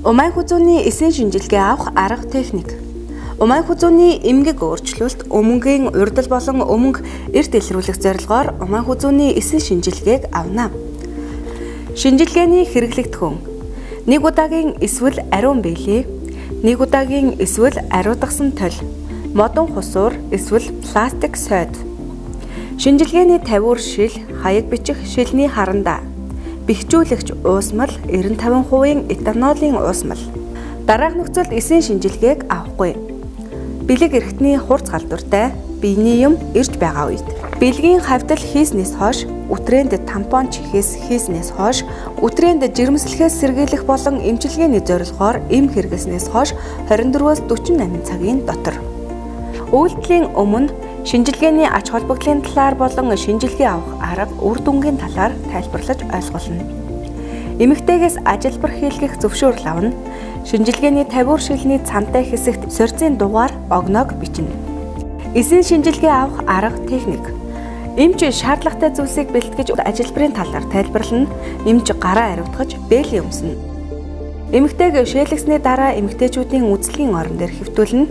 Умайн хүзүүний эсийн шинжилгээ авах арга техник. Умайн хүзүүний эмгэг өөрчлөлт, өмөнгийн урдал болон өмөнг эрт илрүүлэх зорилгоор умайн хүзүүний эсийн шинжилгээг авна. Шинжилгээний хэрэглэгдэхүүн. Нэг удаагийн эсвэл ариун биелээ, нэг удаагийн эсвэл ариутгасан тол, модон хусуур эсвэл пластик сойд. Шинжилгээний тавиур шил, хаяг бичих шилний харандаа бэхжүүлэгч уусмал 95% этанолийн уусмал. Дараах нөхцөлд эсийн шинжилгээг авахгүй. Бэлэг эрхтний хурц халдвартай биений юм ирж байгаа үед бэлгийн хавтал хийснээс хойш үтрээнд тампон чихээс хийснээс хойш үтрээнд жирэмслэхээс сэргийлэх болон эмчилгээний зорилгоор эм хэрэглэснээс хойш 24-өөс 48 цагийн дотор Үйлдэлийн өмнө шинжилгээний ач холбогдлын талаар болон шинжилгээ авах арга үр дүнгийн талаар тайлбарлаж ойлгуулна. Эмэгтэйгээс ажилбар хийлгэх зөвшөөрөл авна. Шинжилгээний тавиур шилний цантай хэсэгт сорцын дугаар огноог бичнэ. Эсийн шинжилгээ авах арга техник. Эмч шаардлагатай зүйлсийг бэлтгэж ажилбарын талаар тайлбарлана. Эмч гараа ариутгаж бэлий өмснө. Эмэгтэйг шээлгсний дараа эмэгтэйчүүдийн үзлэгийн орон дээр хэвтүүлнэ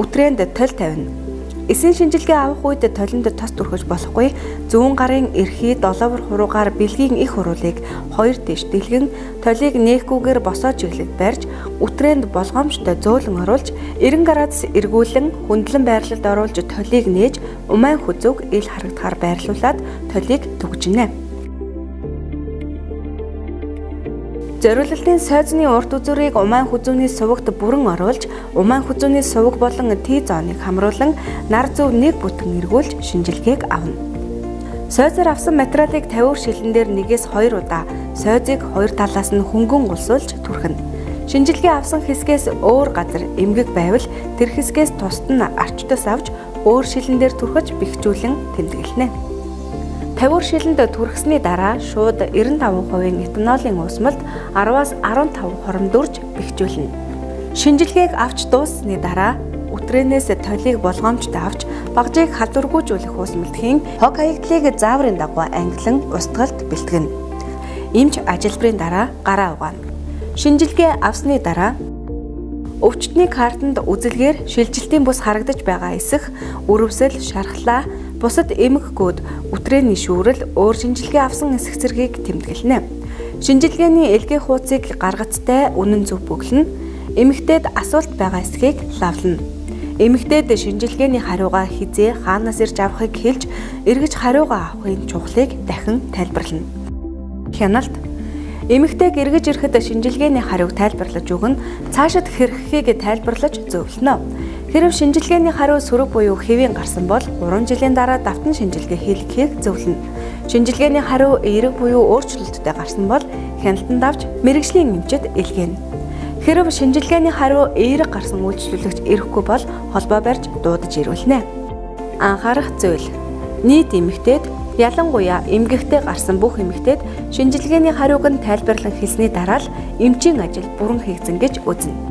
Үтрээнд тол тавина. Эсийн шинжилгээ авах үед толинд тос дүрхэж болохгүй зүүн гарын эрхий долоовор хуруугаар бэлгийн их хуруулыг хоёр дэш дэлгэн толийг нээхгүйгээр босоо чиглэлд барьж үтрээнд болгоомжтой зөөлөн оруулж 90 градус эргүүлэн хөндлөн байрлалд оруулж толийг нээж умайн хүзүүг ил харагдахаар байрлуулад толийг түгжинэ. Зориулалтын сойзны урт үзүүрийг умайн хүзүүний сувагт бүрэн оруулж, умайн хүзүүний суваг болон Т зооныг хамруулан нар зөв нэг бүтэн эргүүлж шинжилгээг авна. Сойзоор авсан материалыг тавиур шилэн дээр нэгээс хоёр удаа сойзыг хоёр талаас нь хөнгөн гулсуулж түрхэнэ. Шинжилгээ авсан хэсгээс өөр газар эмгэг байвал тэр хэсгээс тусад нь арчтас авч өөр шилэн дээр түрхэж бэхжүүлэн тэмдэглэнэ. Тавиур шилэнд түрхсний дараа шууд 95% этанолийн уусмалд 10-аас 15 хоромдурж бэхжүүлнэ. Шинжилгээг авч дууссаны дараа үтрээнээс толийг болгоомжтой авч багжийг халдваргүйжүүлэх уусмалд хийн хог хаягдлыг зааврын дагуу ангилан устгалт бэлтгэнэ. Имч ажилбарын дараа гараа угаана. Шинжилгээ авсны дараа өвчтний картанд үзэлгээр шилжилтийн бус харагдаж байгаа эсэх, өрөвсөл, шархлаа бусад эмгэгүүд үтрээний шүүрэл өөр шинжилгээ авсан эсэх зэргийг тэмдэглэнэ. Шинжилгээний элгээ хуудсыг гаргацтай үнэн зөв бөглөнө. Эмэгтэйд асуулт байгаа эсхийг лавлна. Эмэгтэйд шинжилгээний хариугаа хизээ хаанаас ирж авахыг хэлж эргэж хариугаа авахын чухлыг дахин тайлбарлана. Хяналт Эмэгтэйг эргэж ирэхэд шинжилгээний хариуг тайлбарлаж өгнө. Цаашид хэрэгхийг тайлбарлаж зөвлөнө. Хэрв шинжилгээний хариу сөрөг буюу хэвийн гарсан бол 3 жилийн дараа давтан шинжилгээ хийлгэхийг зөвлөнө. Шинжилгээний хариу эерэг буюу өөрчлөлттэй гарсан бол хяналтанд авч мэрэгжлийн эмчэд илгээнэ. Хэрв шинжилгээний хариу эерэг гарсан үйлчлүүлэгч ирэхгүй бол холбоо барьж дуудаж ирүүлнэ. Анхаарах зүйл. Нийт эмэгтэйд ялангуяа эмгэгтэй гарсан бүх эмэгтэйд шинжилгээний хариуг нь тайлбарлан хэлсний дараа л эмчийн ажил бүрэн хийгдсэн гэж үзнэ.